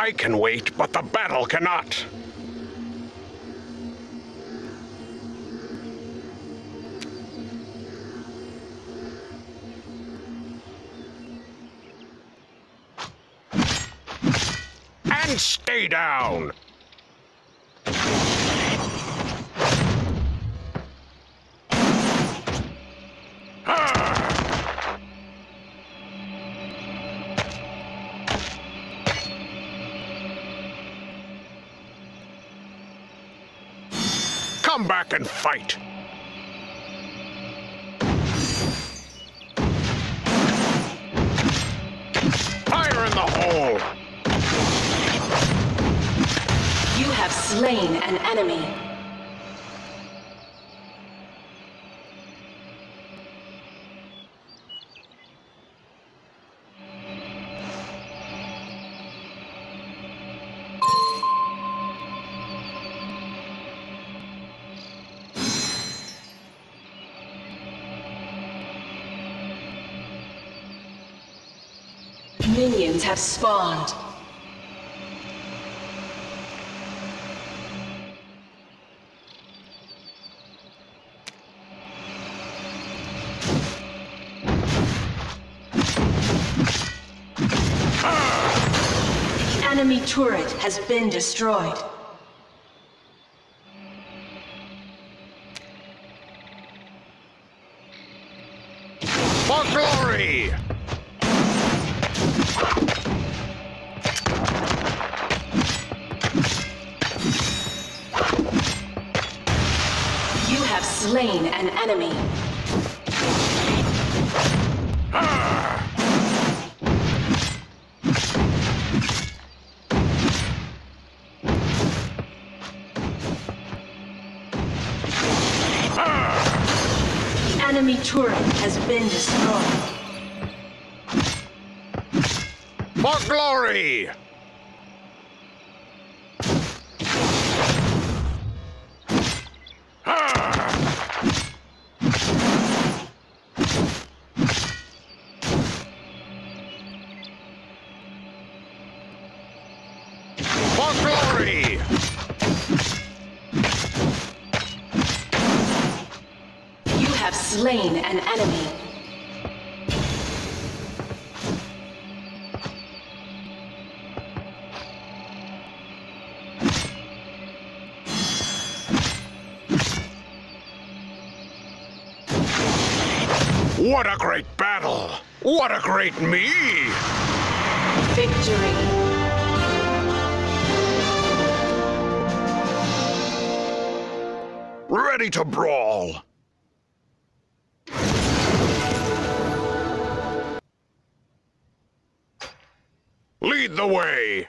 I can wait, but the battle cannot. And stay down! Come back and fight! Fire in the hole! You have slain an enemy. Minions have spawned. The enemy turret has been destroyed. Slain an enemy. The enemy turret has been destroyed. For glory! For glory! You have slain an enemy. What a great battle! What a great me! Victory. Ready to brawl! Lead the way!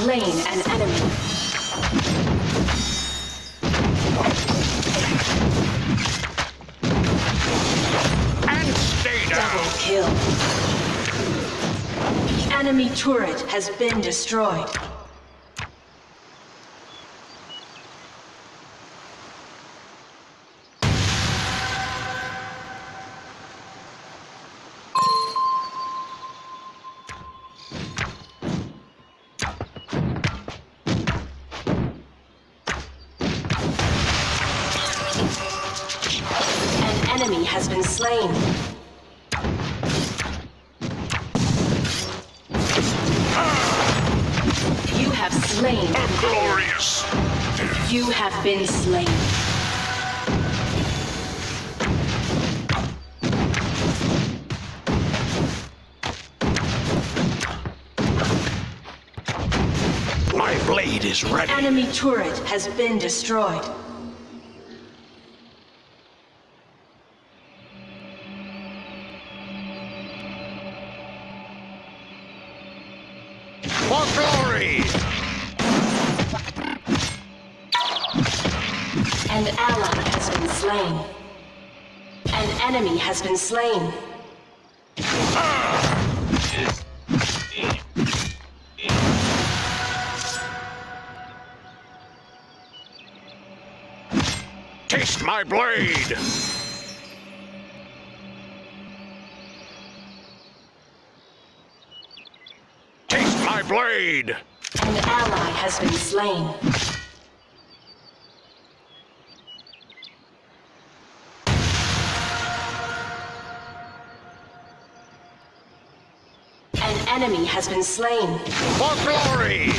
Slain an enemy. And stay Double down! kill. The enemy turret has been destroyed. Enemy has been slain. You have slain. Glorious! You have been slain. My blade is ready. Enemy turret has been destroyed. Slain. An enemy has been slain. Taste my blade! Taste my blade! An ally has been slain. Enemy has been slain. For glory!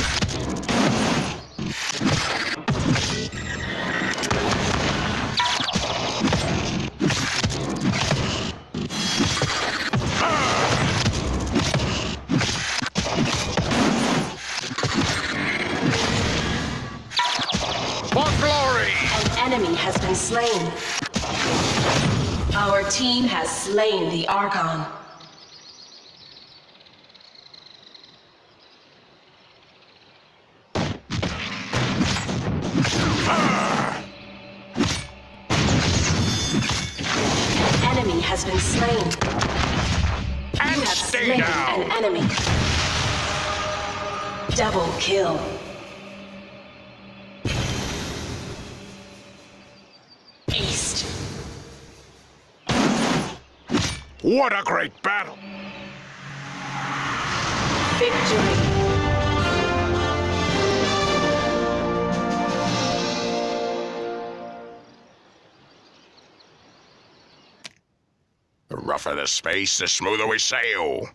For glory! An enemy has been slain. Our team has slain the Archon. Been slain. And You have stay slain down! an enemy. Double kill. Aced. What a great battle! Victory. Rougher the space, the smoother we sail.